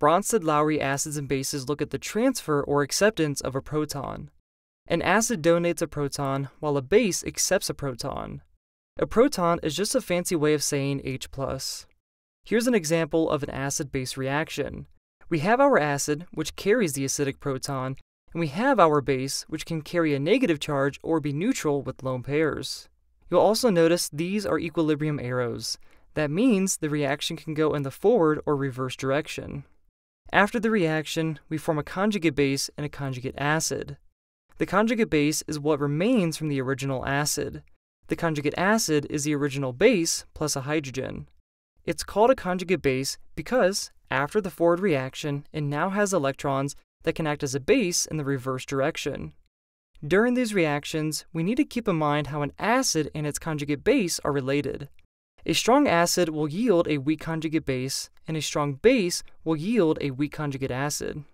Bronsted-Lowry acids and bases look at the transfer or acceptance of a proton. An acid donates a proton while a base accepts a proton. A proton is just a fancy way of saying H+. Here's an example of an acid-base reaction. We have our acid, which carries the acidic proton, and we have our base, which can carry a negative charge or be neutral with lone pairs. You'll also notice these are equilibrium arrows. That means the reaction can go in the forward or reverse direction. After the reaction, we form a conjugate base and a conjugate acid. The conjugate base is what remains from the original acid. The conjugate acid is the original base plus a hydrogen. It's called a conjugate base because, after the forward reaction, it now has electrons that can act as a base in the reverse direction. During these reactions, we need to keep in mind how an acid and its conjugate base are related. A strong acid will yield a weak conjugate base, and a strong base will yield a weak conjugate acid.